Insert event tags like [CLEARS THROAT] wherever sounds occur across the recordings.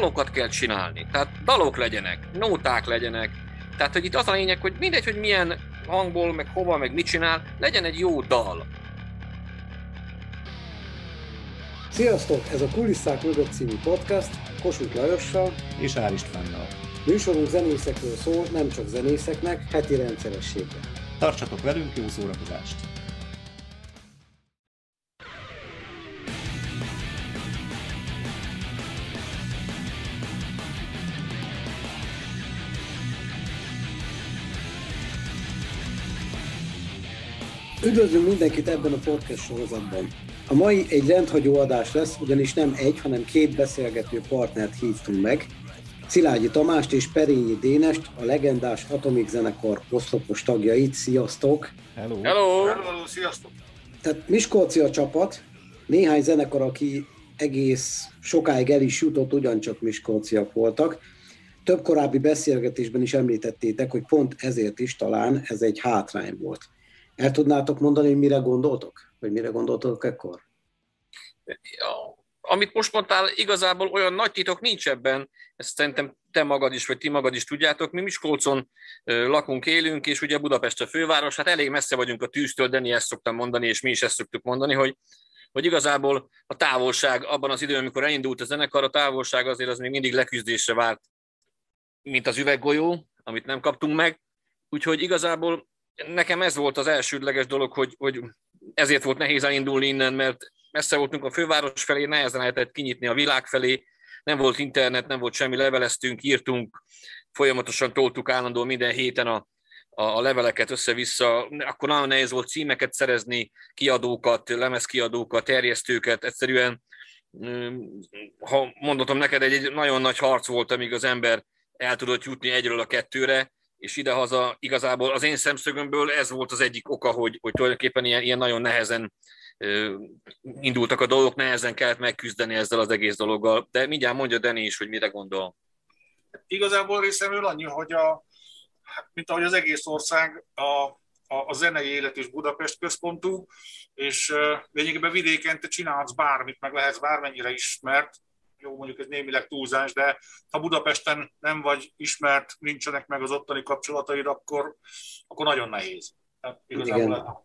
dalokat kell csinálni. Tehát dalok legyenek, nóták legyenek. Tehát, hogy itt az a lényeg, hogy mindegy, hogy milyen hangból, meg hova, meg mit csinál, legyen egy jó dal. Sziasztok! Ez a Kulisszák mögött című podcast Kossuth Lajossal és Ár Istvánnal. Műsorunk zenészekről szól, nem csak zenészeknek, heti rendszerességgel. Tartsatok velünk, jó szórakozást! Üdvözlünk mindenkit ebben a podcast sorozatban. A mai egy rendhagyó adás lesz, ugyanis nem egy, hanem két beszélgető partnert hívtunk meg. Szilágyi Tamást és Perényi Dénest, a legendás Atomik zenekar oszlopos tagjait. Sziasztok! Hello! Hello! Hello, sziasztok! Tehát Miskolci a csapat, néhány zenekar, aki egész sokáig el is jutott, ugyancsak Miskolciak voltak. Több korábbi beszélgetésben is említettétek, hogy pont ezért is talán ez egy hátrány volt. El tudnátok mondani, hogy mire gondoltok? Vagy mire gondoltok ekkor? Ja, amit most mondtál, igazából olyan nagy titok nincs ebben, ezt szerintem te magad is, vagy ti magad is tudjátok. Mi Miskolcon lakunk, élünk, és ugye Budapest a főváros, hát elég messze vagyunk a tűztől, Deni ezt szoktam mondani, és mi is ezt szoktuk mondani, hogy, hogy igazából a távolság abban az időben, amikor elindult a zenekar, a távolság azért az még mindig leküzdésre várt, mint az üveggolyó, amit nem kaptunk meg. Úgyhogy igazából nekem ez volt az elsődleges dolog, hogy, hogy ezért volt nehéz elindulni innen, mert messze voltunk a főváros felé, nehezen lehetett kinyitni a világ felé, nem volt internet, nem volt semmi, leveleztünk, írtunk, folyamatosan toltuk állandóan minden héten a, a, leveleket össze-vissza, akkor nagyon nehéz volt címeket szerezni, kiadókat, lemezkiadókat, terjesztőket, egyszerűen, ha mondhatom neked, egy, egy nagyon nagy harc volt, amíg az ember el tudott jutni egyről a kettőre, és idehaza igazából az én szemszögömből ez volt az egyik oka, hogy, hogy tulajdonképpen ilyen, ilyen nagyon nehezen indultak a dolgok, nehezen kellett megküzdeni ezzel az egész dologgal. De mindjárt mondja Deni is, hogy mire gondol. Igazából részemről annyi, hogy a, hát, mint ahogy az egész ország a, a, a zenei élet is Budapest központú, és uh, lényegében vidéken te csinálsz bármit, meg lehetsz bármennyire ismert, jó, mondjuk ez némileg túlzás, de ha Budapesten nem vagy ismert, nincsenek meg az ottani kapcsolataid, akkor, akkor nagyon nehéz. Tehát igazából Igen.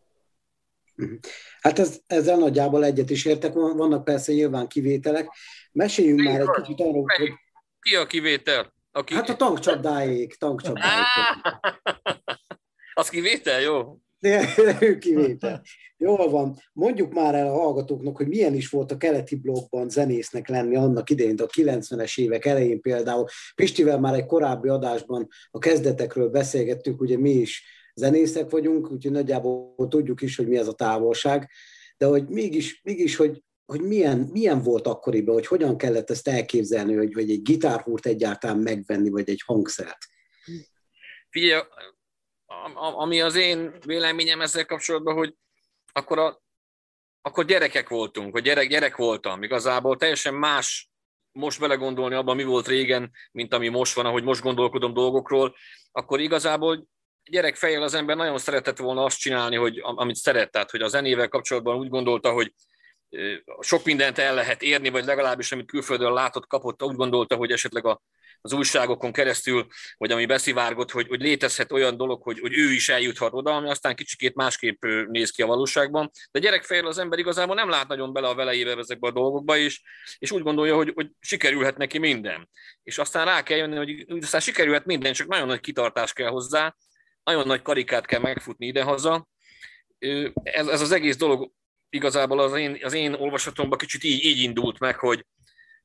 Mhm. Hát ez, ezzel nagyjából egyet is értek, vannak persze nyilván kivételek. Meséljünk Én már egy kicsit arról, hogy... Ki a kivétel? Aki... Hát a tankcsapdáék, tankcsapdáék. [LAUGHS] az kivétel, jó? Ő kivétel. [LAUGHS] Jól van. Mondjuk már el a hallgatóknak, hogy milyen is volt a keleti blogban zenésznek lenni annak idején, a 90-es évek elején például. Pistivel már egy korábbi adásban a kezdetekről beszélgettünk, ugye mi is zenészek vagyunk, úgyhogy nagyjából tudjuk is, hogy mi ez a távolság, de hogy mégis, mégis hogy, hogy milyen, milyen volt akkoriban, hogy hogyan kellett ezt elképzelni, hogy, hogy egy gitárhúrt egyáltalán megvenni, vagy egy hangszert. Figyelj, ami az én véleményem ezzel kapcsolatban, hogy akkor, a, akkor gyerekek voltunk, vagy gyerek, gyerek voltam. Igazából teljesen más most belegondolni abban, mi volt régen, mint ami most van, ahogy most gondolkodom dolgokról, akkor igazából gyerek fejjel az ember nagyon szeretett volna azt csinálni, hogy, amit szeret, tehát hogy a zenével kapcsolatban úgy gondolta, hogy sok mindent el lehet érni, vagy legalábbis amit külföldön látott, kapott, úgy gondolta, hogy esetleg a, az újságokon keresztül, vagy ami beszivárgott, hogy, hogy létezhet olyan dolog, hogy, hogy ő is eljuthat oda, ami aztán kicsikét másképp néz ki a valóságban. De gyerekfejjel az ember igazából nem lát nagyon bele a velejébe ezekbe a dolgokba is, és úgy gondolja, hogy, hogy sikerülhet neki minden. És aztán rá kell jönni, hogy aztán sikerülhet minden, csak nagyon nagy kitartás kell hozzá, nagyon nagy karikát kell megfutni idehaza. Ez, ez az egész dolog igazából az én, az én olvasatomban kicsit így, így indult meg, hogy,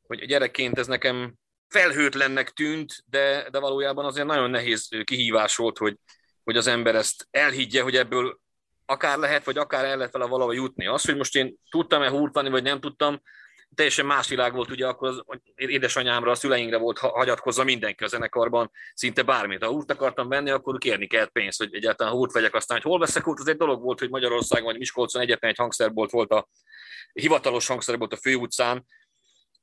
hogy gyerekként ez nekem felhőtlennek tűnt, de, de valójában azért nagyon nehéz kihívás volt, hogy, hogy az ember ezt elhiggye, hogy ebből akár lehet, vagy akár el lehet vele valahol jutni. Az, hogy most én tudtam-e hurtani, vagy nem tudtam, teljesen más világ volt, ugye akkor az édesanyámra, a szüleinkre volt hagyatkozva mindenki a zenekarban, szinte bármit. Ha húrt akartam venni, akkor kérni kellett pénzt, hogy egyáltalán húrt vegyek, aztán, hogy hol veszek húrt, az egy dolog volt, hogy Magyarországon vagy Miskolcon egyetlen egy hangszerbolt volt a hivatalos hangszerbolt a főutcán,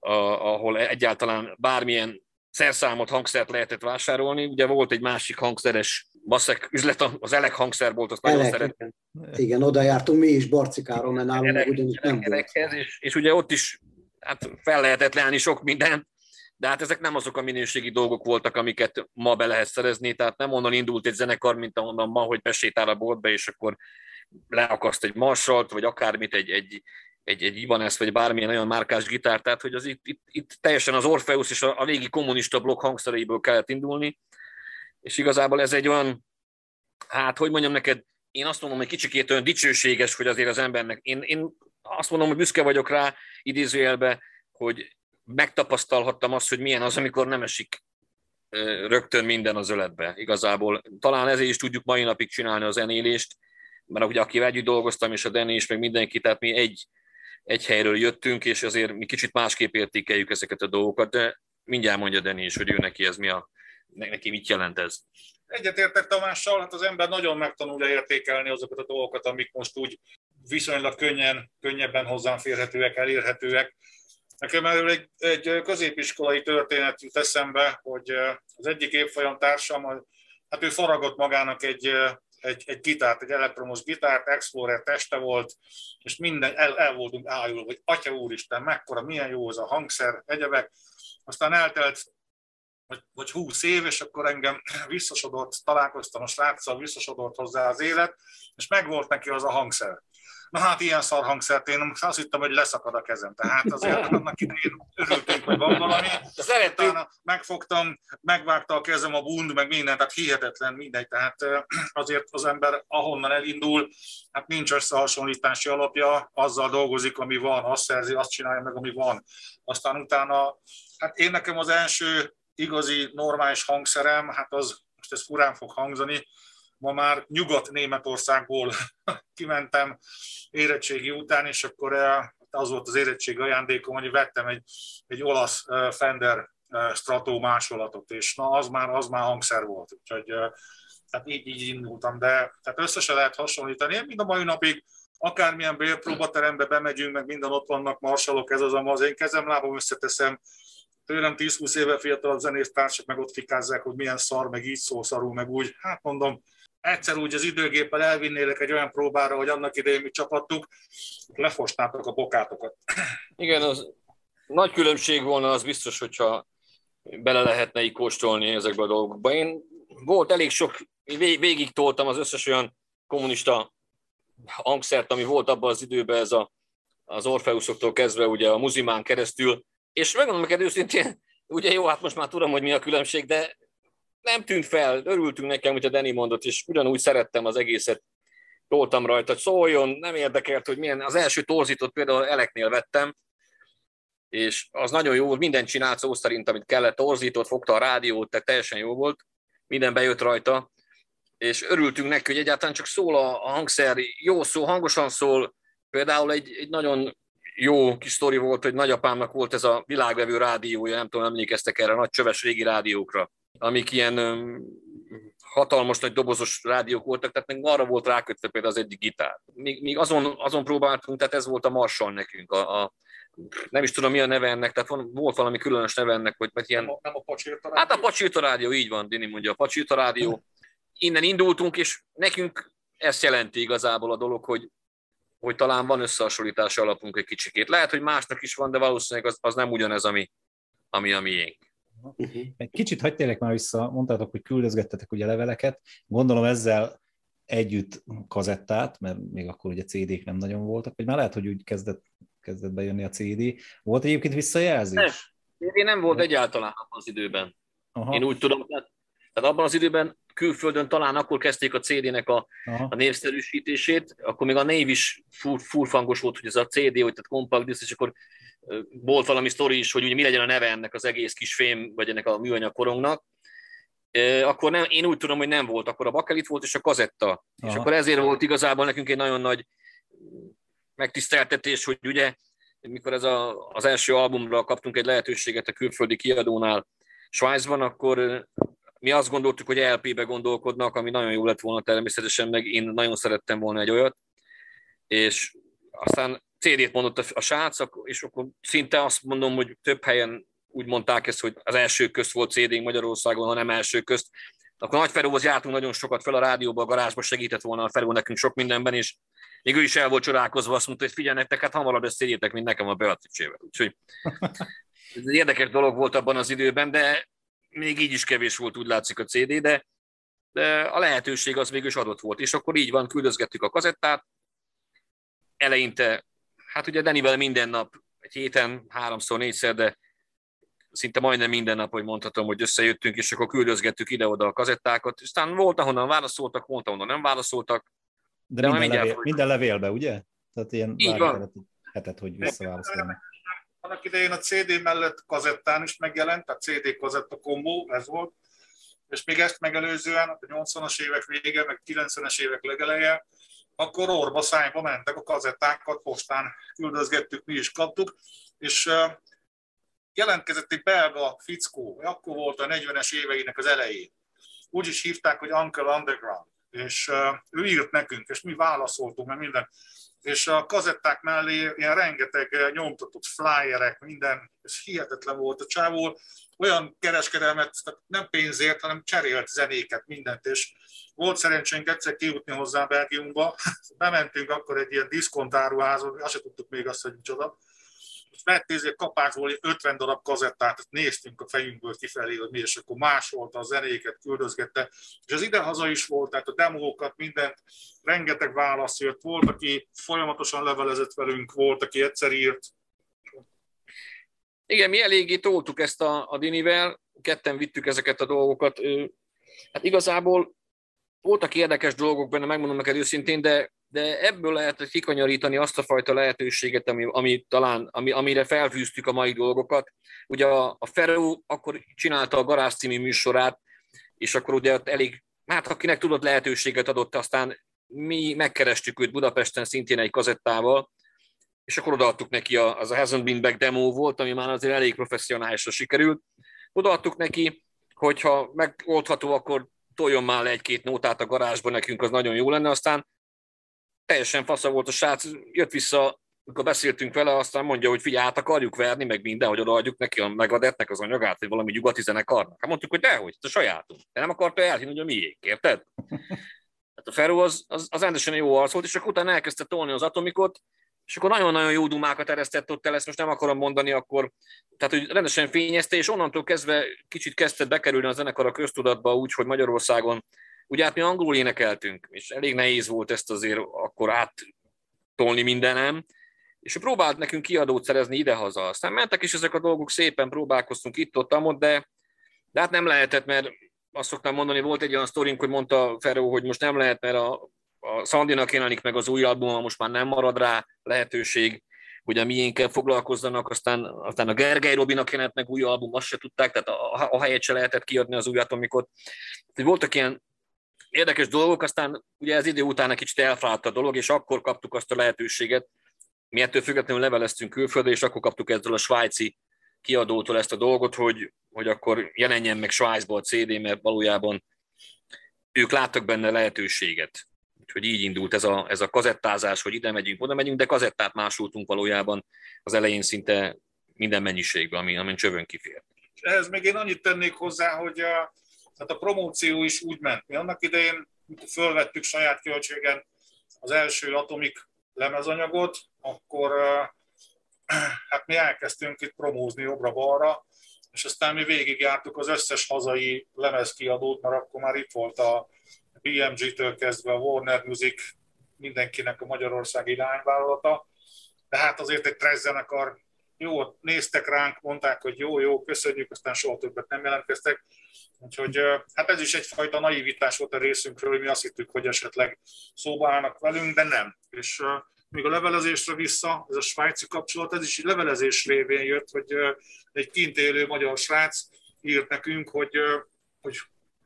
ahol egyáltalán bármilyen szerszámot, hangszert lehetett vásárolni. Ugye volt egy másik hangszeres basszek üzlet, az Elek hangszerbolt, azt nagyon szerettem. Igen, oda jártunk mi is Barcikáról, mert nálunk ugyanis nem volt. És, és ugye ott is hát fel lehetett leállni sok mindent, de hát ezek nem azok a minőségi dolgok voltak, amiket ma be lehet szerezni, tehát nem onnan indult egy zenekar, mint ahonnan ma, hogy besétál a boltba, és akkor leakaszt egy marsalt, vagy akármit, egy, egy, egy, egy Ibanez, vagy bármilyen olyan márkás gitár, tehát hogy az itt, itt, itt teljesen az Orpheus és a, a régi kommunista blokk hangszereiből kellett indulni, és igazából ez egy olyan, hát hogy mondjam neked, én azt mondom, hogy kicsikét olyan dicsőséges, hogy azért az embernek, én, én azt mondom, hogy büszke vagyok rá idézőjelbe, hogy megtapasztalhattam azt, hogy milyen az, amikor nem esik rögtön minden az öletbe. Igazából talán ezért is tudjuk mai napig csinálni a zenélést, mert ugye akivel együtt dolgoztam, és a Deni is, meg mindenki, tehát mi egy, egy helyről jöttünk, és azért mi kicsit másképp értékeljük ezeket a dolgokat, de mindjárt mondja Deni is, hogy ő neki ez mi a, neki mit jelent ez. Egyetértek Tamással, hát az ember nagyon megtanulja értékelni azokat a dolgokat, amik most úgy viszonylag könnyen, könnyebben hozzám férhetőek, elérhetőek. Nekem erről egy, egy középiskolai történet jut eszembe, hogy az egyik évfolyam társam, hát ő faragott magának egy, egy, egy gitárt, egy elektromos gitárt, Explorer teste volt, és minden, el, el voltunk ájul, hogy atya úristen, mekkora, milyen jó az a hangszer, egyebek. Aztán eltelt vagy, vagy 20 év, és akkor engem visszasodott, találkoztam a sráccal, visszasodott hozzá az élet, és megvolt neki az a hangszer. Na hát ilyen szar hangszert én azt hittem, hogy leszakad a kezem. Tehát azért [LAUGHS] annak idején örültünk, hogy van valami. Utána megfogtam, megvágta a kezem a bund, meg minden, tehát hihetetlen mindegy. Tehát azért az ember ahonnan elindul, hát nincs összehasonlítási alapja, azzal dolgozik, ami van, azt szerzi, azt csinálja meg, ami van. Aztán utána, hát én nekem az első igazi normális hangszerem, hát az, most ez furán fog hangzani, ma már Nyugat-Németországból [LAUGHS] kimentem érettségi után, és akkor eh, az volt az érettségi ajándékom, hogy vettem egy, egy olasz eh, Fender eh, Strato másolatot, és na, az már, az már hangszer volt. Úgyhogy tehát így, így indultam, de tehát összesen lehet hasonlítani. Én mind a mai napig akármilyen bélpróbaterembe bemegyünk, meg minden ott vannak marsalok, ez az, az én kezem, lábam összeteszem, tőlem 10-20 éve fiatalabb zenésztársak meg ott fikázzák, hogy milyen szar, meg így szó szarul, meg úgy. Hát mondom, egyszer úgy az időgéppel elvinnélek egy olyan próbára, hogy annak idején mi csapattuk, lefostátok a bokátokat. Igen, az nagy különbség volna, az biztos, hogyha bele lehetne így kóstolni ezekbe a dolgokba. Én volt elég sok, végig toltam az összes olyan kommunista hangszert, ami volt abban az időben, ez a, az Orfeuszoktól kezdve ugye a muzimán keresztül, és megmondom neked őszintén, ugye jó, hát most már tudom, hogy mi a különbség, de nem tűnt fel, örültünk nekem, hogy a Dani mondott, és ugyanúgy szerettem az egészet, toltam rajta, szóljon, nem érdekelt, hogy milyen, az első torzított például Eleknél vettem, és az nagyon jó volt, mindent csinált szó szerint, amit kellett, torzított, fogta a rádiót, tehát teljesen jó volt, minden bejött rajta, és örültünk neki, hogy egyáltalán csak szól a, a hangszer, jó szó, hangosan szól, például egy, egy nagyon jó kis sztori volt, hogy nagyapámnak volt ez a világvevő rádiója, nem tudom, emlékeztek erre nagy csöves régi rádiókra amik ilyen hatalmas nagy dobozos rádiók voltak, tehát meg arra volt rákötve például az egyik gitár. Míg, míg azon, azon próbáltunk, tehát ez volt a Marshall nekünk, a, a nem is tudom mi a neve ennek, tehát volt valami különös neve ennek, hogy vagy ilyen... Nem a, nem a Pacsirta rádió? Hát a Pacsirta rádió, így van, Dini mondja, a Pacsirta rádió. Innen indultunk, és nekünk ezt jelenti igazából a dolog, hogy, hogy talán van összehasonlítási alapunk egy kicsikét. Lehet, hogy másnak is van, de valószínűleg az, az nem ugyanez, ami, ami a miénk. Uh-huh. Egy kicsit térjek már vissza, mondtátok, hogy küldözgettetek ugye leveleket, gondolom ezzel együtt kazettát, mert még akkor ugye CD-k nem nagyon voltak, vagy már lehet, hogy úgy kezdett, kezdett bejönni a CD. Volt egyébként visszajelzés? Nem, CD nem volt egyáltalán abban az időben. Aha. Én úgy tudom, tehát, tehát abban az időben külföldön talán akkor kezdték a CD-nek a, a népszerűsítését, akkor még a név is fur, furfangos volt, hogy ez a CD, hogy tehát compact disc, és akkor volt valami sztori is, hogy ugye mi legyen a neve ennek az egész kis fém, vagy ennek a műanyag korongnak, akkor nem, én úgy tudom, hogy nem volt, akkor a bakelit volt, és a kazetta. Aha. És akkor ezért volt igazából nekünk egy nagyon nagy megtiszteltetés, hogy ugye, mikor ez a, az első albumra kaptunk egy lehetőséget a külföldi kiadónál Svájcban, akkor mi azt gondoltuk, hogy LP-be gondolkodnak, ami nagyon jó lett volna természetesen, meg én nagyon szerettem volna egy olyat, és aztán CD-t mondott a, a és akkor szinte azt mondom, hogy több helyen úgy mondták ezt, hogy az első közt volt cd Magyarországon, ha nem első közt. Akkor Nagy Feróhoz jártunk nagyon sokat fel a rádióba, a garázsba, segített volna a Feró nekünk sok mindenben, és még ő is el volt csodálkozva, azt mondta, hogy figyelj nektek, hát hamarabb ezt szédjétek, mint nekem a Beatrice-vel. Úgyhogy [LAUGHS] Ez egy érdekes dolog volt abban az időben, de még így is kevés volt, úgy látszik a CD, de, de a lehetőség az mégis adott volt. És akkor így van, küldözgettük a kazettát. Eleinte, hát ugye Denivel minden nap, egy héten háromszor, négyszer, de szinte majdnem minden nap, hogy mondhatom, hogy összejöttünk, és akkor küldözgettük ide-oda a kazettákat. Aztán volt, ahonnan válaszoltak, volt, ahonnan nem válaszoltak. De, de minden, levél, minden levélbe, ugye? Tehát ilyen Így van. hetet, hogy visszaválaszolnak. Annak idején a CD mellett kazettán is megjelent, tehát CD kazetta kombó, ez volt, és még ezt megelőzően, a 80-as évek vége, meg 90-es évek legeleje, akkor orba szájba mentek a kazettákat, postán küldözgettük, mi is kaptuk, és jelentkezett egy belga fickó, akkor volt a 40-es éveinek az elején. Úgy is hívták, hogy Uncle Underground, és ő írt nekünk, és mi válaszoltunk, meg minden. És a kazetták mellé ilyen rengeteg nyomtatott flyerek, minden, és hihetetlen volt a csávó. Olyan kereskedelmet, nem pénzért, hanem cserélt zenéket, mindent, és volt szerencsénk egyszer kijutni hozzá Belgiumba, [LAUGHS] bementünk akkor egy ilyen diszkontáruházba, azt se tudtuk még azt, hogy micsoda, vett ezért kapásból 50 darab kazettát, néztünk a fejünkből kifelé, hogy mi, és akkor másolta a zenéket, küldözgette. És az idehaza is volt, tehát a demókat, mindent, rengeteg válasz jött. Volt, aki folyamatosan levelezett velünk, volt, aki egyszer írt. Igen, mi eléggé toltuk ezt a, a Dinivel, ketten vittük ezeket a dolgokat. Hát igazából voltak érdekes dolgok benne, megmondom neked őszintén, de de ebből lehet kikanyarítani azt a fajta lehetőséget, ami, ami talán, ami, amire felfűztük a mai dolgokat. Ugye a, a Ferro akkor csinálta a Garázs című műsorát, és akkor ugye elég, hát akinek tudott lehetőséget adott, aztán mi megkerestük őt Budapesten szintén egy kazettával, és akkor odaadtuk neki, a, az a Hasn't Been Back demo volt, ami már azért elég professzionálisra sikerült. Odaadtuk neki, hogyha megoldható, akkor toljon már le egy-két nótát a garázsba, nekünk az nagyon jó lenne, aztán teljesen fasza volt a srác, jött vissza, amikor beszéltünk vele, aztán mondja, hogy figyelj, át akarjuk verni, meg minden, hogy odaadjuk neki a megadetnek az anyagát, hogy valami nyugati zenekarnak. Hát mondtuk, hogy dehogy, ez a sajátunk. De nem akarta elhinni, hogy a miénk, érted? [LAUGHS] Hát a Ferro az, az, az rendesen jó arc volt, és akkor utána elkezdte tolni az atomikot, és akkor nagyon-nagyon jó dumákat eresztett ott el, ezt most nem akarom mondani, akkor, tehát hogy rendesen fényezte, és onnantól kezdve kicsit kezdett bekerülni a zenekar a köztudatba úgy, hogy Magyarországon Ugye hát mi angolul énekeltünk, és elég nehéz volt ezt azért akkor áttolni mindenem, és próbált nekünk kiadót szerezni idehaza. Aztán mentek is ezek a dolgok, szépen próbálkoztunk itt-ott, ott, de, de hát nem lehetett, mert azt szoktam mondani, volt egy olyan sztorink, hogy mondta Ferro, hogy most nem lehet, mert a, a Szandinak jelenik meg az új album, most már nem marad rá lehetőség, hogy a miénkkel foglalkozzanak, aztán, aztán a Gergely Robinak jelent meg új album, azt se tudták, tehát a, a helyet se lehetett kiadni az új atomikot. Voltak ilyen érdekes dolgok, aztán ugye ez idő után egy kicsit elfáradt a dolog, és akkor kaptuk azt a lehetőséget, mi ettől függetlenül leveleztünk külföldre, és akkor kaptuk ezzel a svájci kiadótól ezt a dolgot, hogy, hogy akkor jelenjen meg Svájcból a CD, mert valójában ők láttak benne lehetőséget. Úgyhogy így indult ez a, ez a kazettázás, hogy ide megyünk, oda megyünk, de kazettát másoltunk valójában az elején szinte minden mennyiségben, ami, amin csövön kifért. És ehhez még én annyit tennék hozzá, hogy a, tehát a promóció is úgy ment. Mi annak idején fölvettük saját költségen az első atomik lemezanyagot, akkor hát mi elkezdtünk itt promózni jobbra-balra, és aztán mi végigjártuk az összes hazai lemezkiadót, mert akkor már itt volt a BMG-től kezdve a Warner Music, mindenkinek a Magyarországi irányvállalata, de hát azért egy trezzenekar jó, néztek ránk, mondták, hogy jó, jó, köszönjük, aztán soha többet nem jelentkeztek. Úgyhogy hát ez is egyfajta naivitás volt a részünkről, hogy mi azt hittük, hogy esetleg szóba állnak velünk, de nem. És még a levelezésre vissza, ez a svájci kapcsolat, ez is levelezés révén jött, hogy egy kint élő magyar srác írt nekünk, hogy, hogy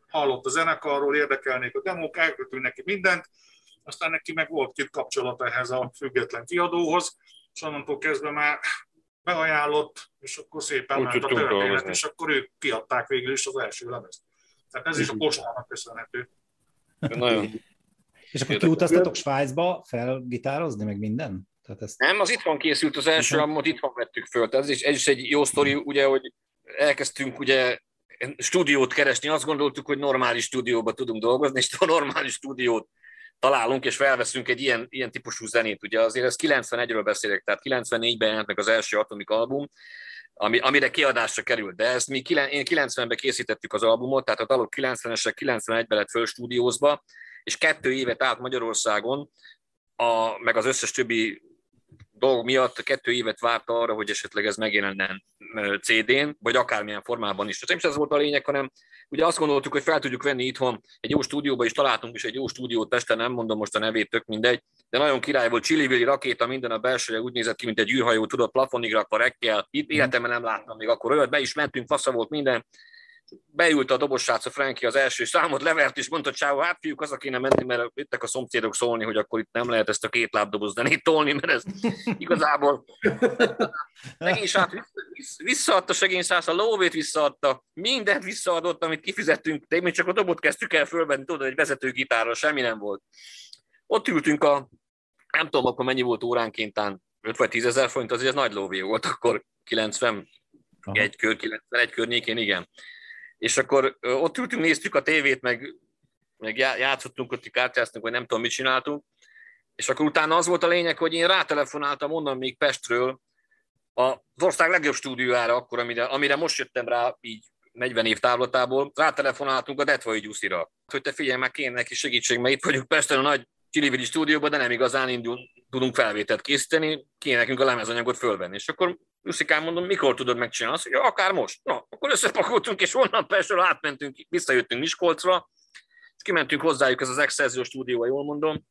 hallott a zenekarról, érdekelnék a demók, elkötünk neki mindent, aztán neki meg volt két kapcsolata ehhez a független kiadóhoz, és onnantól kezdve már beajánlott, és akkor szépen ment a történet, és akkor ők kiadták végül is az első lemezt. Tehát ez is a postának köszönhető. Nagyon. És akkor kiutaztatok Svájcba felgitározni, meg minden? Tehát ezt... Nem, az itthon készült az első albumot, itthon vettük föl. Tehát ez is, ez is egy jó sztori, ugye, hogy elkezdtünk ugye stúdiót keresni, azt gondoltuk, hogy normális stúdióban tudunk dolgozni, és a [LAUGHS] normális stúdiót találunk és felveszünk egy ilyen, ilyen típusú zenét. Ugye azért ez 91-ről beszélek, tehát 94-ben jelent meg az első Atomic album, ami, amire kiadásra került. De ezt mi, én 90-ben készítettük az albumot, tehát a dalok 90-esek 91-ben lett föl stúdiózba, és kettő évet állt Magyarországon, a, meg az összes többi dolg miatt kettő évet várta arra, hogy esetleg ez megjelenne CD-n, vagy akármilyen formában is. Nem is ez volt a lényeg, hanem ugye azt gondoltuk, hogy fel tudjuk venni itthon egy jó stúdióba, és találtunk is egy jó stúdiót Pesten, nem mondom most a nevét, tök mindegy, de nagyon király volt, Csili rakéta, minden a belsője úgy nézett ki, mint egy űrhajó, tudod, plafonig rakva rekkel. Itt életemben nem láttam még akkor olyat, be is mentünk, fasza volt minden, beült a dobosrác a Franki az első számot, levert és mondta, Csáó, hát fiúk, az kéne menni, mert jöttek a szomszédok szólni, hogy akkor itt nem lehet ezt a két lábdoboz zenét tolni, mert ez igazából [LAUGHS] szegény sát visszaadta segény száz, a lóvét visszaadta, mindent visszaadott, amit kifizettünk, de még csak a dobot kezdtük el fölvenni, tudod, egy vezetőgitárral, semmi nem volt. Ott ültünk a, nem tudom, akkor mennyi volt óránként, 5 vagy 10 ezer forint, azért ez nagy lóvé volt akkor, 90, Aha. egy kör, 91 környékén, igen és akkor ott ültünk, néztük a tévét, meg, meg játszottunk, ott kártyáztunk, vagy nem tudom, mit csináltunk, és akkor utána az volt a lényeg, hogy én rátelefonáltam onnan még Pestről az ország legjobb stúdiójára akkor, amire, amire most jöttem rá így 40 év távlatából, rátelefonáltunk a Detvai Gyuszira, hogy te figyelj, meg kéne neki segítség, mert itt vagyunk Pesten a nagy Csillivili stúdióban, de nem igazán indul, tudunk felvételt készíteni, kéne nekünk a lemezanyagot fölvenni. És akkor Luszikám mondom, mikor tudod megcsinálni? Azt mondja, akár most. Na, akkor összepakoltunk, és onnan Pestről átmentünk, visszajöttünk Miskolcra, kimentünk hozzájuk, ez az Excelsior stúdió, jól mondom,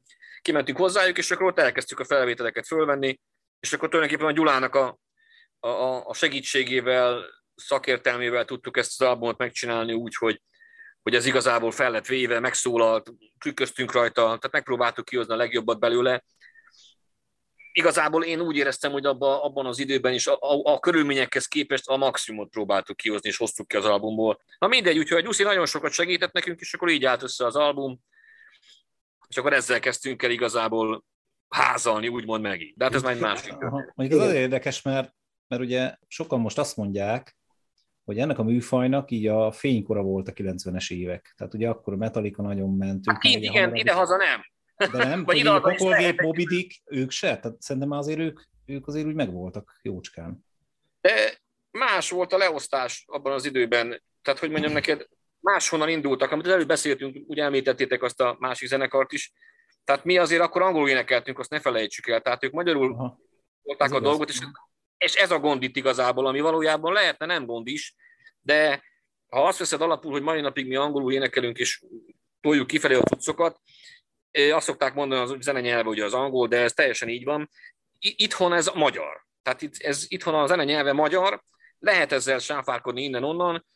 kimentünk hozzájuk, és akkor ott elkezdtük a felvételeket fölvenni, és akkor tulajdonképpen a Gyulának a, a, a segítségével, szakértelmével tudtuk ezt az albumot megcsinálni úgy, hogy, hogy ez igazából fel lett véve, megszólalt, trükköztünk rajta, tehát megpróbáltuk kihozni a legjobbat belőle, igazából én úgy éreztem, hogy abba, abban az időben is a, a, a körülményekhez képest a maximumot próbáltuk kihozni, és hoztuk ki az albumból. Na mindegy, úgyhogy Gyuszi nagyon sokat segített nekünk, és akkor így állt össze az album, és akkor ezzel kezdtünk el igazából házalni, úgymond megint. De hát ez már egy másik. Mondjuk az érdekes, mert, mert ugye sokan most azt mondják, hogy ennek a műfajnak így a fénykora volt a 90-es évek. Tehát ugye akkor a Metallica nagyon ment. Hát igen, ide-haza nem. De nem, Vagy a Pokolgép, Moby Dick, ők se? Tehát szerintem azért ők, ők azért úgy megvoltak jócskán. De más volt a leosztás abban az időben. Tehát, hogy mondjam neked, máshonnan indultak, amit előbb beszéltünk, úgy említettétek azt a másik zenekart is. Tehát mi azért akkor angolul énekeltünk, azt ne felejtsük el. Tehát ők magyarul Aha. volták a dolgot, és, és ez a gond itt igazából, ami valójában lehetne nem gond is, de ha azt veszed alapul, hogy mai napig mi angolul énekelünk, és toljuk kifelé a cuccokat, azt szokták mondani, az zenenyelve ugye az angol, de ez teljesen így van. Itthon ez magyar. Tehát itt, ez, itthon a zenenyelve magyar, lehet ezzel sáfárkodni innen-onnan,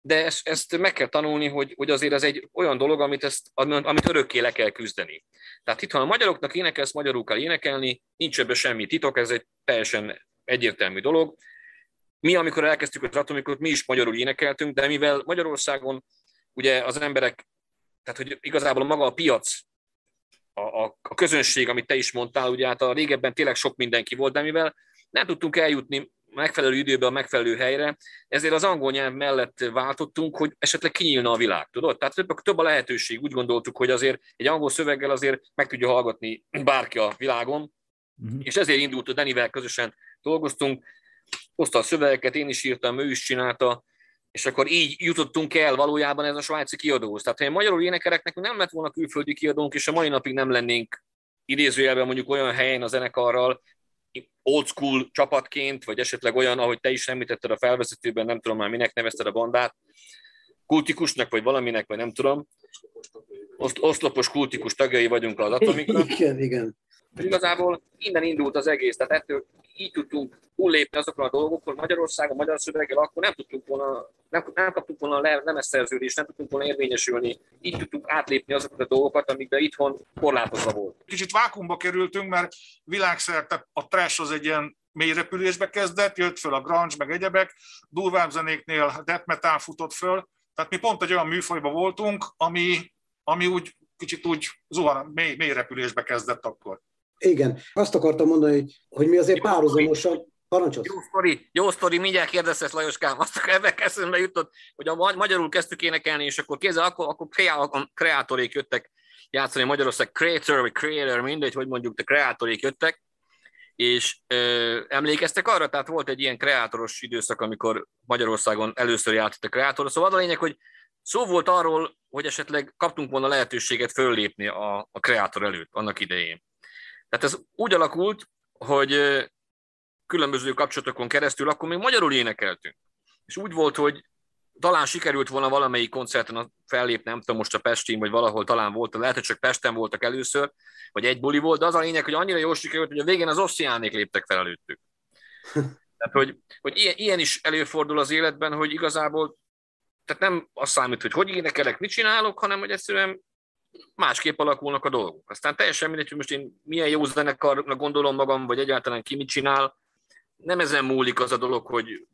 de ezt, ezt meg kell tanulni, hogy, hogy azért ez egy olyan dolog, amit, ezt, amit örökké le kell küzdeni. Tehát itt, ha a magyaroknak énekelsz, magyarul kell énekelni, nincs ebben semmi titok, ez egy teljesen egyértelmű dolog. Mi, amikor elkezdtük az atomikot, mi is magyarul énekeltünk, de mivel Magyarországon ugye az emberek tehát hogy igazából maga a piac, a, a, a közönség, amit te is mondtál, ugye hát a régebben tényleg sok mindenki volt, de mivel nem tudtunk eljutni megfelelő időben a megfelelő helyre, ezért az angol nyelv mellett váltottunk, hogy esetleg kinyílna a világ, tudod? Tehát több, több a lehetőség, úgy gondoltuk, hogy azért egy angol szöveggel azért meg tudja hallgatni bárki a világon, uh-huh. és ezért indult a Denivel közösen dolgoztunk, hozta a szövegeket, én is írtam, ő is csinálta, és akkor így jutottunk el valójában ez a svájci kiadóhoz. Tehát, ha én magyarul énekelek, nekünk nem lett volna külföldi kiadónk, és a mai napig nem lennénk idézőjelben mondjuk olyan helyen a zenekarral, old school csapatként, vagy esetleg olyan, ahogy te is említetted a felvezetőben, nem tudom már minek nevezted a bandát, kultikusnak, vagy valaminek, vagy nem tudom. Oszlopos kultikus tagjai vagyunk az Atomiknak. Igen, igen. Igazából innen indult az egész, tehát ettől így tudtunk túllépni azokra a dolgokról, Magyarországon, magyar szöveggel, akkor nem tudtunk volna, nem, nem kaptunk volna le, nem szerződést, nem tudtunk volna érvényesülni. Így tudtunk átlépni azokat a dolgokat, amikben itthon korlátozva volt. Kicsit vákumba kerültünk, mert világszerte a trash az egy ilyen mély repülésbe kezdett, jött föl a grunge, meg egyebek, durvább zenéknél death metal futott föl, tehát mi pont egy olyan műfajban voltunk, ami, ami úgy kicsit úgy zuhan, mély, mély repülésbe kezdett akkor. Igen, azt akartam mondani, hogy, hogy mi azért párhuzamosan, Parancsolsz. Jó sztori, jó sztori, mindjárt kérdezesz Lajoskám, azt ebben eszembe jutott, hogy a magyarul kezdtük énekelni, és akkor kézzel, akkor, akkor kreátorék jöttek játszani Magyarország, creator vagy creator, mindegy, hogy mondjuk, de kreátorék jöttek, És ö, emlékeztek arra, tehát volt egy ilyen kreátoros időszak, amikor Magyarországon először játszott a kreátor. Szóval az a lényeg, hogy szó volt arról, hogy esetleg kaptunk volna lehetőséget föllépni a, a kreátor előtt annak idején. Tehát ez úgy alakult, hogy különböző kapcsolatokon keresztül akkor még magyarul énekeltünk. És úgy volt, hogy talán sikerült volna valamelyik koncerten fellépni, nem tudom most a Pestin, vagy valahol talán volt, lehet, hogy csak Pesten voltak először, vagy egy buli volt, de az a lényeg, hogy annyira jól sikerült, hogy a végén az oszciánék léptek fel előttük. [LAUGHS] Tehát, hogy, hogy ilyen, ilyen is előfordul az életben, hogy igazából tehát nem azt számít, hogy hogy énekelek, mit csinálok, hanem hogy egyszerűen másképp alakulnak a dolgok. Aztán teljesen mindegy, hogy most én milyen jó zenekarnak gondolom magam, vagy egyáltalán ki mit csinál, nem ezen múlik az a dolog, hogy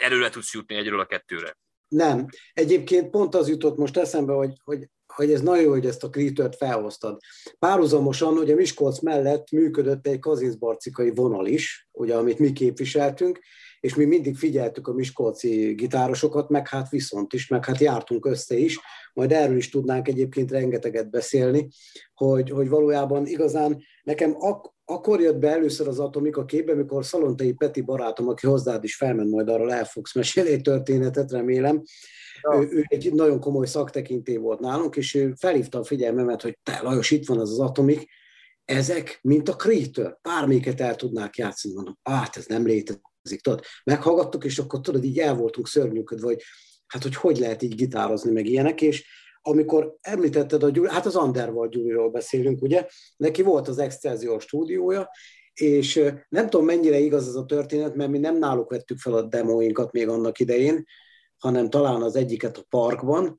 előre tudsz jutni egyről a kettőre. Nem. Egyébként pont az jutott most eszembe, hogy, hogy, hogy ez nagyon jó, hogy ezt a kritört felhoztad. Párhuzamosan ugye Miskolc mellett működött egy kazincbarcikai vonal is, ugye, amit mi képviseltünk, és mi mindig figyeltük a miskolci gitárosokat, meg hát viszont is, meg hát jártunk össze is, majd erről is tudnánk egyébként rengeteget beszélni, hogy, hogy valójában igazán nekem ak- akkor jött be először az Atomik a képbe, amikor Szalontai Peti barátom, aki hozzád is felment, majd arra el fogsz mesélni egy történetet, remélem, ja. ő, ő egy nagyon komoly szaktekinté volt nálunk, és ő felhívta a figyelmemet, hogy te Lajos, itt van az az Atomik, ezek, mint a Creator, bármelyiket el tudnák játszani. Mondom, hát ez nem létezik. Tudod, meghallgattuk, és akkor tudod, így el voltunk szörnyűködve, hogy hát hogy hogy lehet így gitározni, meg ilyenek, és amikor említetted a Gyuri, hát az Underworld Gyuriról beszélünk, ugye, neki volt az Excelsior stúdiója, és nem tudom, mennyire igaz ez a történet, mert mi nem náluk vettük fel a demóinkat még annak idején, hanem talán az egyiket a parkban,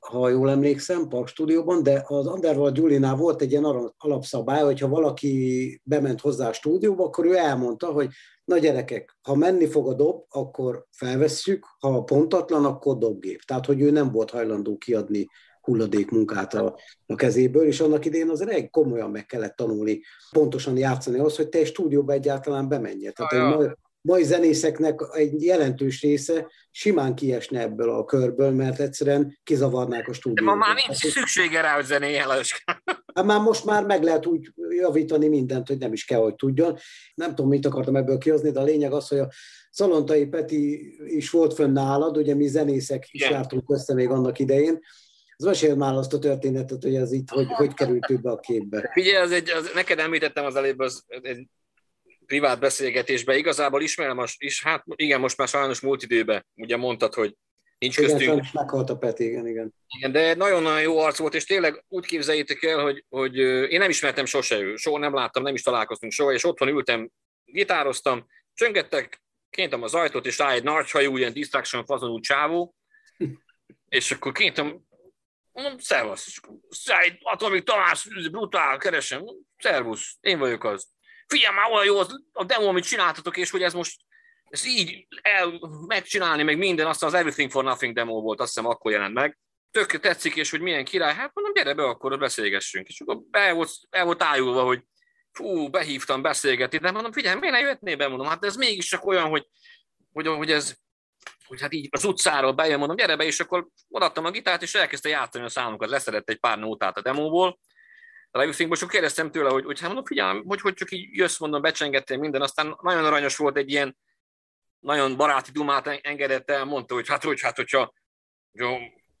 ha jól emlékszem, Park stúdióban, de az Underworld Gyulinál volt egy ilyen alapszabály, hogy ha valaki bement hozzá a stúdióba, akkor ő elmondta, hogy na gyerekek, ha menni fog a dob, akkor felvesszük, ha pontatlan, akkor dobgép. Tehát, hogy ő nem volt hajlandó kiadni hulladékmunkát a, a kezéből, és annak idén azért egy komolyan meg kellett tanulni, pontosan játszani ahhoz, hogy te egy stúdióba egyáltalán bemenjél. Tehát egy mai, zenészeknek egy jelentős része simán kiesne ebből a körből, mert egyszerűen kizavarnák a stúdiót. Ma már nincs szüksége rá, hogy zenéjel, [LAUGHS] Hát már most már meg lehet úgy javítani mindent, hogy nem is kell, hogy tudjon. Nem tudom, mit akartam ebből kihozni, de a lényeg az, hogy a Szalontai Peti is volt fönn nálad, ugye mi zenészek is Igen. jártunk össze még annak idején, az mesél már azt a történetet, hogy ez itt, hogy, hogy került ő be a képbe. Figyelj, az egy, az, neked említettem az előbb az, egy privát beszélgetésben, igazából ismerem, most, is, hát igen, most már sajnos múlt időben, ugye mondtad, hogy nincs igen, köztünk. Igen, meghalt a Peti, igen, igen. Igen, de nagyon-nagyon jó arc volt, és tényleg úgy képzeljétek el, hogy, hogy én nem ismertem sose ő, soha nem láttam, nem is találkoztunk soha, és otthon ültem, gitároztam, csöngettek, kéntem az ajtót, és rá egy nagyhajú, ilyen distraction fazonú csávó, [LAUGHS] és akkor kéntem, Mondom, szervusz. Száj, Atomic Tamás, brutál, keresem. Szervusz, én vagyok az. Figyelj már, olyan jó az a demo, amit csináltatok, és hogy ez most ez így el, megcsinálni, meg minden, aztán az Everything for Nothing demo volt, azt hiszem akkor jelent meg. Tök tetszik, és hogy milyen király, hát mondom, gyere be, akkor beszélgessünk. És akkor be volt, el volt ájulva, hogy fú, behívtam beszélgetni, de mondom, figyelj, miért ne jöttnél be, mondom, hát ez mégis csak olyan, hogy, hogy, hogy ez hogy hát így az utcáról bejön, mondom, gyere be, és akkor odaadtam a gitárt, és elkezdte játszani a számokat, leszedett egy pár nótát a demóból. Live most kérdeztem tőle, hogy, hogy hát mondom, figyelj, hogy, hogy csak így jössz, mondom, becsengettél minden, aztán nagyon aranyos volt egy ilyen, nagyon baráti dumát engedett el, mondta, hogy hát, hogy hát, hogyha jó,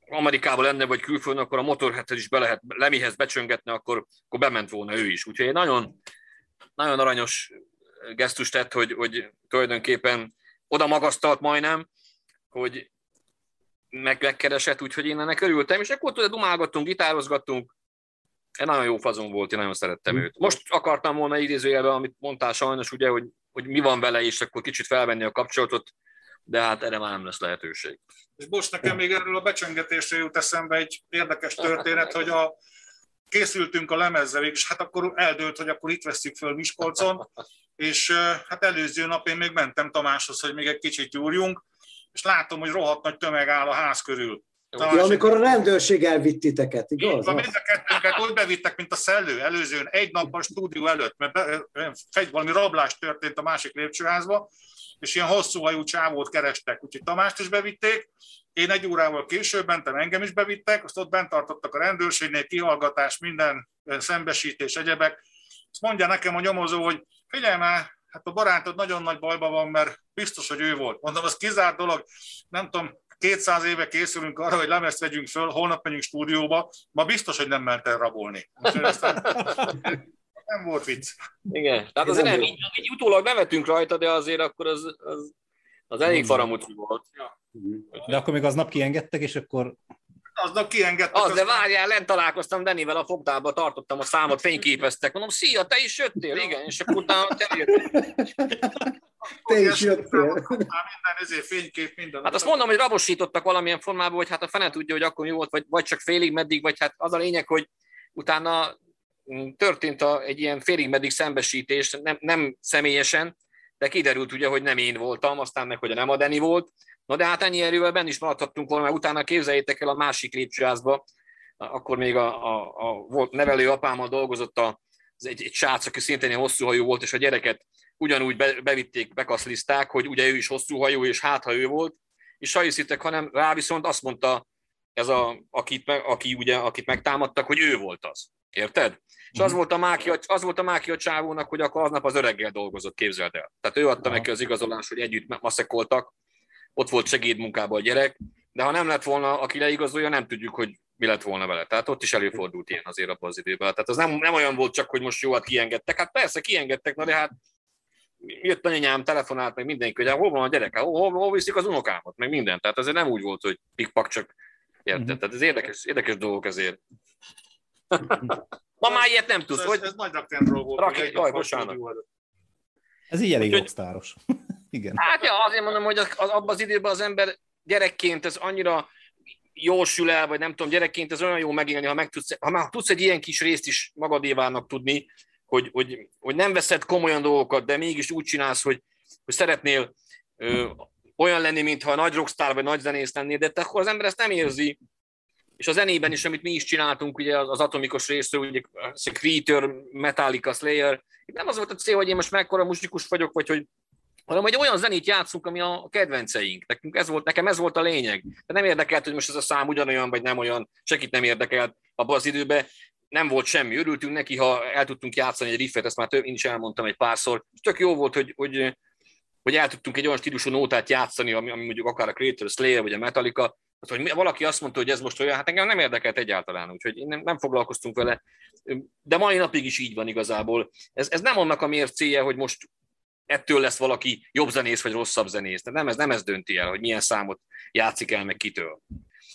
Amerikában lenne, vagy külföldön, akkor a motorhetet is be lehet, lemihez becsöngetni, akkor, akkor bement volna ő is. Úgyhogy egy nagyon, nagyon aranyos gesztus tett, hogy, hogy tulajdonképpen oda magasztalt majdnem, hogy meg, megkeresett, úgyhogy én ennek örültem, és akkor tudod, dumálgattunk, gitározgattunk, nagyon jó fazon volt, én nagyon szerettem mm. őt. Most akartam volna idézőjelben, amit mondtál sajnos, ugye, hogy, hogy mi van vele, és akkor kicsit felvenni a kapcsolatot, de hát erre már nem lesz lehetőség. És most nekem még erről a becsöngetésről jut eszembe egy érdekes történet, hogy a, készültünk a lemezzel, és hát akkor eldőlt, hogy akkor itt veszük föl Miskolcon, és hát előző nap én még mentem Tamáshoz, hogy még egy kicsit gyúrjunk, és látom, hogy rohadt nagy tömeg áll a ház körül. Tamás, ja, amikor a rendőrség elvitt titeket, igaz? Van, mind a kettőnket úgy bevittek, mint a szellő előzőn, egy nappal stúdió előtt, mert be, valami rablás történt a másik lépcsőházba, és ilyen hosszú hajú csávót kerestek, úgyhogy Tamást is bevitték, én egy órával később mentem, engem is bevittek, azt ott bent tartottak a rendőrségnél, kihallgatás, minden szembesítés, egyebek. Azt mondja nekem a nyomozó, hogy figyelj már, hát a barátod nagyon nagy bajban van, mert biztos, hogy ő volt. Mondom, az kizárt dolog, nem tudom, 200 éve készülünk arra, hogy lemezt vegyünk föl, holnap megyünk stúdióba, ma biztos, hogy nem ment el rabolni. [LAUGHS] nem volt vicc. Igen, tehát azért nem, így, így utólag nevetünk rajta, de azért akkor az, az, az elég faramutú volt. Ja. De akkor még aznap kiengedtek, és akkor aznap kiengedtek. Az, de várjál, lent találkoztam Denivel a fogdába, tartottam a számot, fényképeztek. Mondom, szia, te is jöttél? Igen, és akkor utána te jöttél. Te is jöttél. Minden ezért fénykép, minden. Hát azt mondom, hogy rabosítottak valamilyen formában, hogy hát a fene tudja, hogy akkor mi volt, vagy, vagy csak félig meddig, vagy hát az a lényeg, hogy utána mm, történt a, egy ilyen félig meddig szembesítés, nem, nem személyesen, de kiderült ugye, hogy nem én voltam, aztán meg, hogy nem a Deni volt, Na de hát ennyi erővel benne is maradhattunk volna, mert utána képzeljétek el a másik lépcsőházba, akkor még a, a, a volt nevelő apámmal dolgozott a, egy, egy srác, aki szintén hosszú hajú volt, és a gyereket ugyanúgy be, bevitték, bekaszliszták, hogy ugye ő is hosszú hajú, és hát ha ő volt, és sajszítek, hanem rá viszont azt mondta ez a, akit, aki ugye, akit megtámadtak, hogy ő volt az. Érted? És az mhm. volt a máki, az volt a máki a csávónak, hogy akkor aznap az öreggel dolgozott, képzeld el. Tehát ő adta neki az igazolás, hogy együtt maszekoltak, ott volt segédmunkában a gyerek, de ha nem lett volna, aki leigazolja, nem tudjuk, hogy mi lett volna vele. Tehát ott is előfordult ilyen azért abban az időben. Tehát az nem, nem olyan volt csak, hogy most jó, hát kiengedtek. Hát persze, kiengedtek, na de hát jött anyanyám, telefonált, meg mindenki, hogy hát hol van a gyerek, hol, hol, hol viszik az unokámat, meg minden. Tehát azért nem úgy volt, hogy pikpak csak érted. Mm-hmm. Tehát ez érdekes, érdekes dolgok ezért. [LAUGHS] Ma már ilyet nem tudsz, ez, hogy... Ez nagy rock'n'roll volt. Jaj, bocsánat. Ez így elég rockstáros. Igen. Hát ja, azért mondom, hogy az, az, abban az időben az ember gyerekként ez annyira jól sül el, vagy nem tudom, gyerekként ez olyan jó megélni, ha, meg tudsz, ha már tudsz egy ilyen kis részt is magadévának tudni, hogy, hogy, hogy nem veszed komolyan dolgokat, de mégis úgy csinálsz, hogy, hogy szeretnél ö, olyan lenni, mintha nagy rockstar vagy nagy zenész lennél, de te, akkor az ember ezt nem érzi, és a zenében is, amit mi is csináltunk, ugye az atomikos részről, ugye Creator, Metallica, Slayer, nem az volt a cél, hogy én most mekkora muzsikus vagyok, vagy hogy hanem hogy olyan zenét játszunk, ami a kedvenceink. Nekünk ez volt, nekem ez volt a lényeg. De nem érdekelt, hogy most ez a szám ugyanolyan, vagy nem olyan, sekit nem érdekelt abban az időben. Nem volt semmi, örültünk neki, ha el tudtunk játszani egy riffet, ezt már több, én is elmondtam egy párszor. És tök jó volt, hogy, hogy, hogy el tudtunk egy olyan stílusú nótát játszani, ami, ami mondjuk akár a Creator, a Slayer, vagy a Metallica, Hát, hogy valaki azt mondta, hogy ez most olyan, hát engem nem érdekelt egyáltalán, úgyhogy nem, nem foglalkoztunk vele. De mai napig is így van igazából. Ez, ez nem annak a mércéje, hogy most ettől lesz valaki jobb zenész vagy rosszabb zenész. De nem ez, nem ez dönti el, hogy milyen számot játszik el, meg kitől.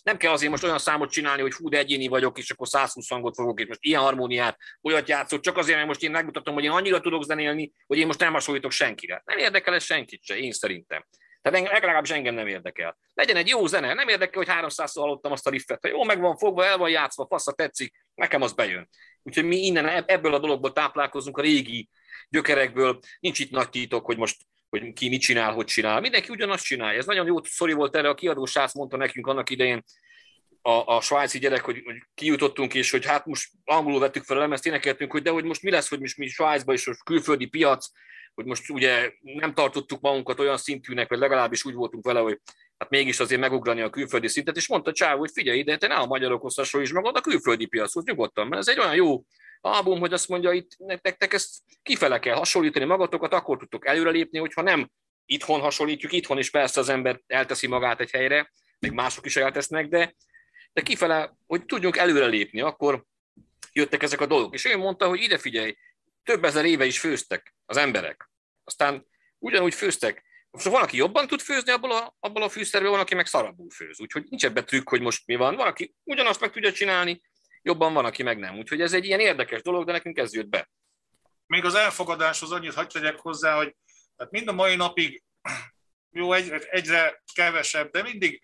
Nem kell azért most olyan számot csinálni, hogy hú, de egyéni vagyok, és akkor 120 hangot fogok, és most ilyen harmóniát, olyat játszok, csak azért, mert most én megmutatom, hogy én annyira tudok zenélni, hogy én most nem hasonlítok senkire. Nem érdekel ez senkit se, én szerintem. Tehát legalábbis engem nem érdekel. Legyen egy jó zene, nem érdekel, hogy 300 szor hallottam azt a riffet, ha jó meg van fogva, el van játszva, fasza tetszik, nekem az bejön. Úgyhogy mi innen ebből a dologból táplálkozunk, a régi gyökerekből, nincs itt nagy titok, hogy most hogy ki mit csinál, hogy csinál. Mindenki ugyanazt csinálja. Ez nagyon jó szori volt erre, a kiadó srác mondta nekünk annak idején, a, a svájci gyerek, hogy, hogy kijutottunk, és hogy hát most angolul vettük fel a lemezt, énekeltünk, hogy de hogy most mi lesz, hogy most mi Svájcba és a külföldi piac, hogy most ugye nem tartottuk magunkat olyan szintűnek, vagy legalábbis úgy voltunk vele, hogy hát mégis azért megugrani a külföldi szintet, és mondta Csáv, hogy figyelj ide, te ne a magyarokhoz hasonlíts magad a külföldi piachoz nyugodtan, mert ez egy olyan jó album, hogy azt mondja, itt nektek ezt kifele kell hasonlítani magatokat, akkor tudtok előrelépni, hogyha nem itthon hasonlítjuk, itthon is persze az ember elteszi magát egy helyre, meg mások is eltesznek, de, de kifele, hogy tudjunk előrelépni, akkor jöttek ezek a dolgok. És ő mondta, hogy ide figyelj, több ezer éve is főztek az emberek. Aztán ugyanúgy főztek. Most van, aki jobban tud főzni abból a, abból a fűszerből, van, aki meg szarabul főz. Úgyhogy nincs ebbe trükk, hogy most mi van. Van, aki ugyanazt meg tudja csinálni, jobban van, aki meg nem. Úgyhogy ez egy ilyen érdekes dolog, de nekünk ez jött be. Még az elfogadáshoz annyit hagyd tegyek hozzá, hogy hát mind a mai napig [CLEARS THROAT] jó, egyre, egyre kevesebb, de mindig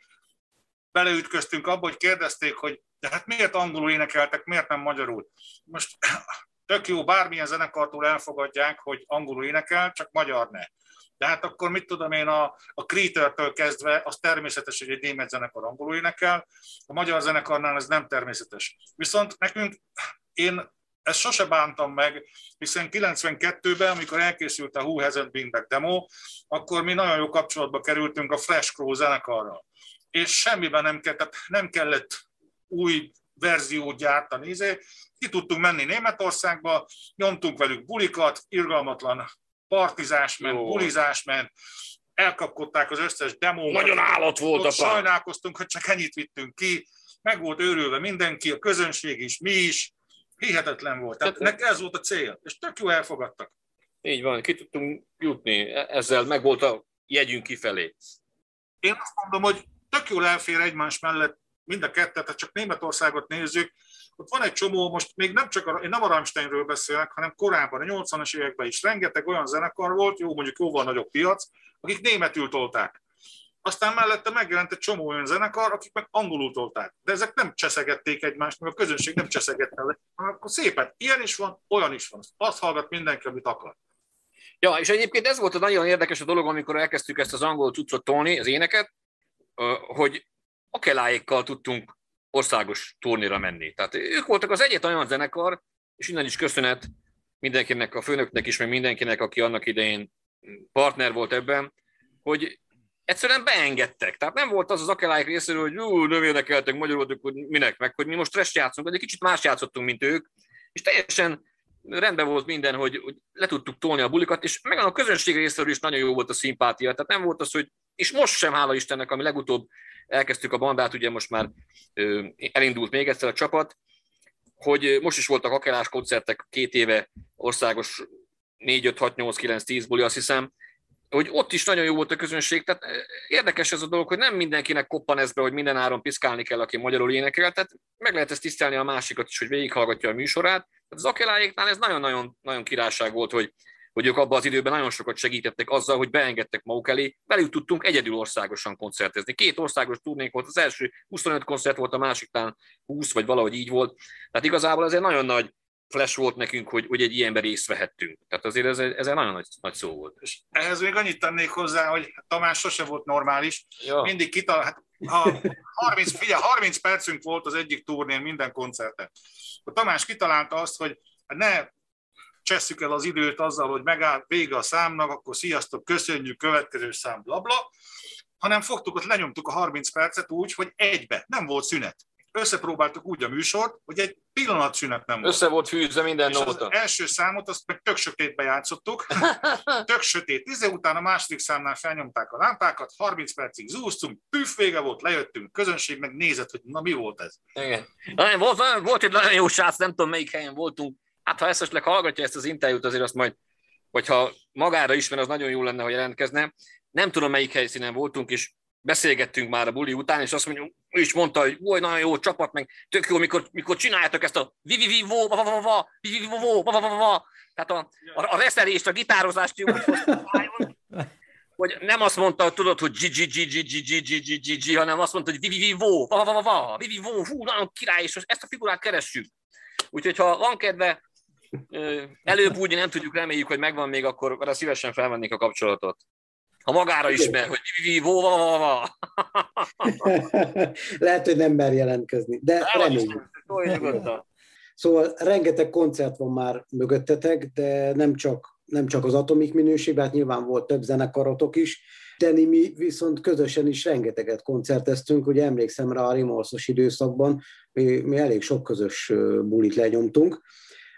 beleütköztünk abba, hogy kérdezték, hogy de hát miért angolul énekeltek, miért nem magyarul? Most [CLEARS THROAT] tök jó, bármilyen zenekartól elfogadják, hogy angolul énekel, csak magyar ne. De hát akkor mit tudom én, a, a Creator-től kezdve, az természetes, hogy egy német zenekar angolul énekel, a magyar zenekarnál ez nem természetes. Viszont nekünk, én ezt sose bántam meg, hiszen 92-ben, amikor elkészült a Who Hasn't Been Back demo, akkor mi nagyon jó kapcsolatba kerültünk a Flash Crow zenekarral. És semmiben nem kellett, nem kellett új verziót gyártani. Izé, ki tudtunk menni Németországba, nyomtunk velük bulikat, irgalmatlan partizás ment, Jó. bulizás ment, elkapkodták az összes demómat. Nagyon állat volt a Sajnálkoztunk, hogy csak ennyit vittünk ki, meg volt őrülve mindenki, a közönség is, mi is, hihetetlen volt. Tehát nek ez volt a cél, és tök jó elfogadtak. Így van, ki tudtunk jutni, ezzel meg volt a jegyünk kifelé. Én azt mondom, hogy tök jól elfér egymás mellett mind a kettőt, tehát csak Németországot nézzük, ott van egy csomó, most még nem csak, a, én nem a Rammsteinről beszélek, hanem korábban, a 80-as években is rengeteg olyan zenekar volt, jó, mondjuk jóval nagyobb piac, akik németül tolták. Aztán mellette megjelent egy csomó olyan zenekar, akik meg angolul tolták. De ezek nem cseszegették egymást, meg a közönség nem cseszegette le. Akkor szépen, ilyen is van, olyan is van. Azt hallgat mindenki, amit akar. Ja, és egyébként ez volt a nagyon érdekes a dolog, amikor elkezdtük ezt az angol cuccot tolni, az éneket, hogy akeláékkal tudtunk országos turnéra menni. Tehát ők voltak az egyetlen olyan zenekar, és innen is köszönet mindenkinek, a főnöknek is, meg mindenkinek, aki annak idején partner volt ebben, hogy egyszerűen beengedtek. Tehát nem volt az az akeláik részéről, hogy ú, nem érdekeltek magyarul, hogy minek, meg hogy mi most rest játszunk, de egy kicsit más játszottunk, mint ők, és teljesen rendben volt minden, hogy, hogy le tudtuk tolni a bulikat, és meg a közönség részéről is nagyon jó volt a szimpátia. Tehát nem volt az, hogy, és most sem, hála Istennek, ami legutóbb elkezdtük a bandát, ugye most már elindult még egyszer a csapat, hogy most is voltak akelás koncertek két éve országos 4, 5, 6, 8, 9, 10 buli, azt hiszem, hogy ott is nagyon jó volt a közönség, tehát érdekes ez a dolog, hogy nem mindenkinek koppan ez be, hogy minden áron piszkálni kell, aki magyarul énekel, tehát meg lehet ezt tisztelni a másikat is, hogy végighallgatja a műsorát. Tehát az akeláéknál ez nagyon-nagyon nagyon királyság volt, hogy hogy ők abban az időben nagyon sokat segítettek azzal, hogy beengedtek maguk elé, velük tudtunk egyedül országosan koncertezni. Két országos turnék volt, az első 25 koncert volt, a másik talán 20, vagy valahogy így volt. Tehát igazából ez egy nagyon nagy flash volt nekünk, hogy, hogy egy ilyenben részt vehettünk. Tehát azért ez, ez egy nagyon nagy, nagy szó volt. És ehhez még annyit tennék hozzá, hogy Tamás sose volt normális. Ja. Mindig kital, hát ha 30, figyelj, 30 percünk volt az egyik turnén minden koncerten. A Tamás kitalálta azt, hogy ne csesszük el az időt azzal, hogy megáll vége a számnak, akkor sziasztok, köszönjük, következő szám, blabla, hanem fogtuk, ott lenyomtuk a 30 percet úgy, hogy egybe, nem volt szünet. Összepróbáltuk úgy a műsort, hogy egy pillanat szünet nem volt. Össze volt fűzve minden és nóta. Az első számot, azt meg tök sötétbe játszottuk, [LAUGHS] tök sötét. Tíze után a második számnál felnyomták a lámpákat, 30 percig zúztunk, püff vége volt, lejöttünk, közönség meg nézett, hogy na mi volt ez. Igen. Volt, volt egy nagyon jó srác, nem tudom melyik helyen voltunk, hát ha esetleg hallgatja ezt az interjút, azért azt majd, hogyha magára ismer, az nagyon jó lenne, hogy jelentkezne. Nem tudom, melyik helyszínen voltunk, és beszélgettünk már a buli után, és azt mondjuk, ő is mondta, hogy oly, nagyon jó csapat, meg tök jó, mikor, mikor csináljátok ezt a vi vi vi vo va va va vi vi vo va va va va tehát a, a, a reszelést, a gitározást úgy hogy nem azt mondta, tudod, hogy g g g g g g g g g hanem azt mondta, hogy vi vi vi vo va va va va vi vi vo hú, nagyon király, és ezt a figurát keressük. Úgyhogy ha van kedve, előbb úgy nem tudjuk, reméljük, hogy megvan még, akkor arra szívesen felvennék a kapcsolatot. Ha magára ismer, hogy vó, va, va, va. [LAUGHS] Lehet, hogy nem mer jelentkezni, de reméljük. Szóval rengeteg koncert van már mögöttetek, de nem csak, nem csak az atomik minőségben, hát nyilván volt több zenekarotok is, de mi viszont közösen is rengeteget koncerteztünk, ugye emlékszem rá a Rimorszos időszakban, mi, mi elég sok közös bulit lenyomtunk,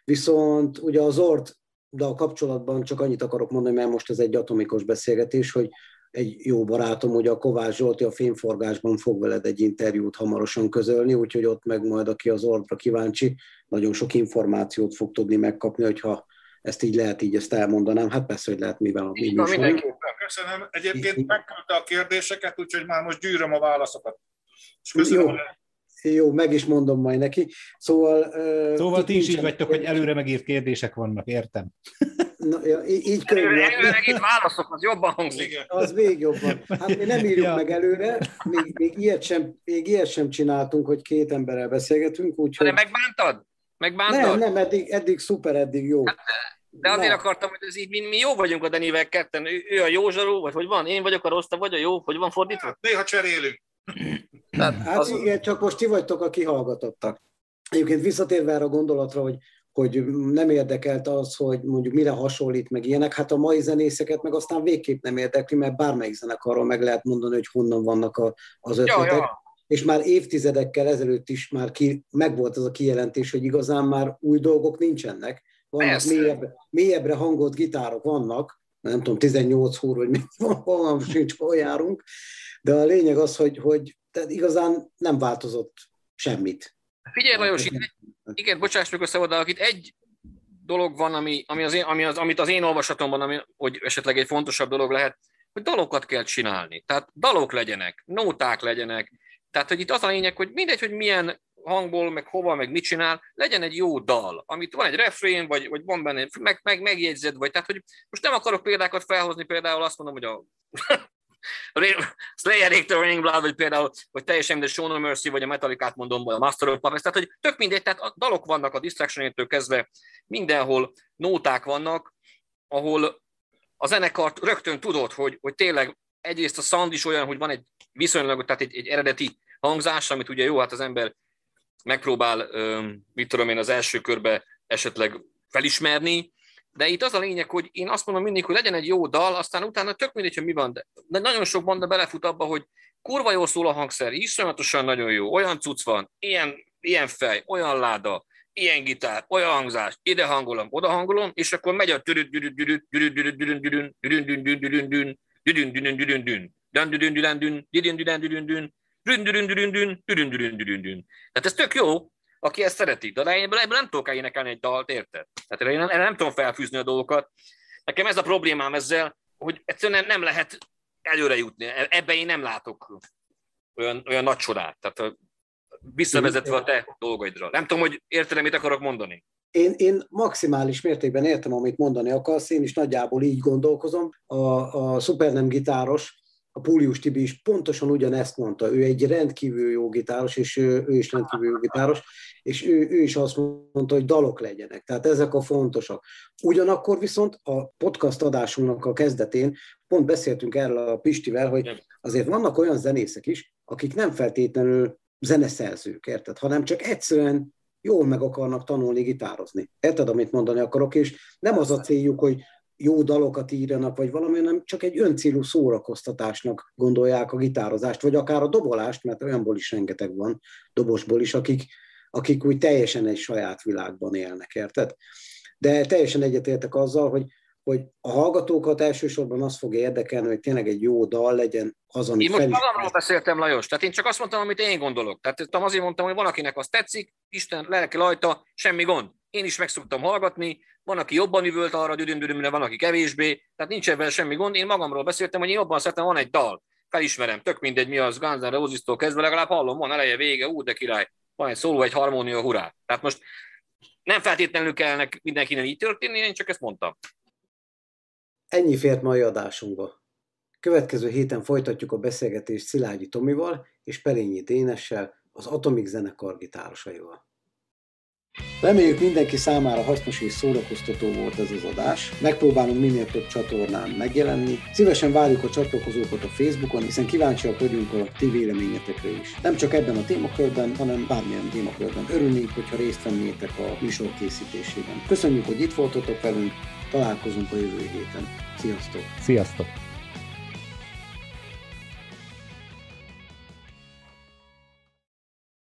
Viszont ugye az Zord de a kapcsolatban csak annyit akarok mondani, mert most ez egy atomikos beszélgetés, hogy egy jó barátom, ugye a Kovács Zsolti a Fényforgásban fog veled egy interjút hamarosan közölni, úgyhogy ott meg majd, aki az Ordra kíváncsi, nagyon sok információt fog tudni megkapni, hogyha ezt így lehet, így ezt elmondanám. Hát persze, hogy lehet, mivel a mi Mindenképpen, köszönöm. Egyébként megküldte a kérdéseket, úgyhogy már most gyűröm a válaszokat. És köszönöm, Jó. Jó, meg is mondom majd neki. Szóval... Szóval ti is így vagytok, hogy előre megírt kérdések vannak, értem. Na, ja, így könnyű. Előre megírt válaszok, az jobban hangzik. Az még jobban. Hát mi nem írjuk ja. meg előre, még, még, ilyet sem, még ilyet sem csináltunk, hogy két emberrel beszélgetünk, úgyhogy... De megbántad? Megbántad? Nem, nem, eddig, eddig szuper, eddig jó. Hát, de azért Na. akartam, hogy ez így, mi, mi jó vagyunk a Denivel ketten. Ő, ő a jó zsaró, vagy hogy van? Én vagyok a rossz, vagy a jó? Hogy van fordítva? Hát, néha cserélünk. Tehát hát az... igen, csak most ti vagytok a kihallgatottak. Egyébként visszatérve erre a gondolatra, hogy, hogy nem érdekelt az, hogy mondjuk mire hasonlít meg ilyenek, hát a mai zenészeket meg aztán végképp nem érdekli, mert bármelyik zenekarról meg lehet mondani, hogy honnan vannak a, az ötletek. Ja, ja. és már évtizedekkel ezelőtt is már ki, megvolt az a kijelentés, hogy igazán már új dolgok nincsenek. Vannak mélyebbre, mélyebbre hangolt gitárok vannak, nem tudom, 18 húr, vagy mit van, van sincs, hol járunk, de a lényeg az, hogy, hogy tehát igazán nem változott semmit. Figyelj, Lajos, itt, igen, bocsáss meg össze oda, itt egy dolog van, ami, ami az én, ami az, amit az én olvasatomban, ami, hogy esetleg egy fontosabb dolog lehet, hogy dalokat kell csinálni. Tehát dalok legyenek, nóták legyenek. Tehát, hogy itt az a lényeg, hogy mindegy, hogy milyen hangból, meg hova, meg mit csinál, legyen egy jó dal, amit van egy refrén, vagy, vagy van benne, meg, meg, megjegyzed, vagy tehát, hogy most nem akarok példákat felhozni, például azt mondom, hogy a Slayer the Raining Blood, vagy például, vagy teljesen de Show No Mercy, vagy a Metallica-t mondom, vagy a Master of Puppets, tehát hogy tök mindegy, tehát a dalok vannak a distraction kezdve, mindenhol nóták vannak, ahol a zenekart rögtön tudod, hogy, hogy tényleg egyrészt a sound is olyan, hogy van egy viszonylag, tehát egy, egy eredeti hangzás, amit ugye jó, hát az ember megpróbál, mit tudom én, az első körbe esetleg felismerni, de itt az a lényeg, hogy én azt mondom mindig, hogy legyen egy jó dal, aztán utána tök mindegy, hogy mi van. De, de nagyon sok banda belefut abba, hogy kurva jól szól a hangszer, iszonyatosan nagyon jó, olyan cucc van, ilyen, ilyen fej, olyan láda, ilyen gitár, olyan hangzás, ide hangolom, oda hangolom, és akkor megy a tehát ez tök jó, aki ezt szereti, de ebből, ebből nem tudok énekelni egy dalt, érted? Tehát én nem, nem tudom felfűzni a dolgokat. Nekem ez a problémám ezzel, hogy egyszerűen nem lehet előre jutni. Ebben én nem látok olyan, olyan nagy csodát. Tehát visszavezetve a te dolgaidra. Nem tudom, hogy érted, mit akarok mondani. Én, én maximális mértékben értem, amit mondani akarsz, én is nagyjából így gondolkozom. A, a szupernem gitáros, a Púlius Tibi is pontosan ugyanezt mondta. Ő egy rendkívül jó gitáros, és ő, ő is rendkívül jó gitáros, és ő, ő is azt mondta, hogy dalok legyenek. Tehát ezek a fontosak. Ugyanakkor viszont a podcast adásunknak a kezdetén pont beszéltünk erről a Pistivel, hogy azért vannak olyan zenészek is, akik nem feltétlenül zeneszerzők, érted? Hanem csak egyszerűen jól meg akarnak tanulni gitározni. Érted, amit mondani akarok? És nem az a céljuk, hogy jó dalokat írjanak, vagy valami, nem csak egy öncélú szórakoztatásnak gondolják a gitározást, vagy akár a dobolást, mert olyanból is rengeteg van, dobosból is, akik, akik úgy teljesen egy saját világban élnek, érted? De teljesen egyetértek azzal, hogy hogy a hallgatókat elsősorban az fog érdekelni, hogy tényleg egy jó dal legyen az, amit Én most magamról beszéltem, Lajos, tehát én csak azt mondtam, amit én gondolok. Tehát azért mondtam, hogy van, akinek az tetszik, Isten lelke rajta, semmi gond. Én is meg szoktam hallgatni, van, aki jobban üvölt arra düdündüdümre, van, aki kevésbé, tehát nincs ebben semmi gond. Én magamról beszéltem, hogy én jobban szeretem, van egy dal, felismerem, tök mindegy, mi az Guns N' Roses-tól kezdve, legalább hallom, van eleje, vége, ú, de király, van egy szóló, egy harmónia, hurrá. Tehát most nem feltétlenül kellene mindenkinek így történni, én csak ezt mondtam. Ennyi fért mai adásunkba. Következő héten folytatjuk a beszélgetést Szilágyi Tomival és Perényi Dénessel, az Atomik zenekar gitárosaival. Reméljük mindenki számára hasznos és szórakoztató volt ez az adás. Megpróbálunk minél több csatornán megjelenni. Szívesen várjuk a csatlakozókat a Facebookon, hiszen kíváncsiak vagyunk a ti véleményetekre is. Nem csak ebben a témakörben, hanem bármilyen témakörben. Örülnénk, hogyha részt vennétek a műsor készítésében. Köszönjük, hogy itt voltatok velünk, találkozunk a jövő héten. Sziasztok! Sziasztok!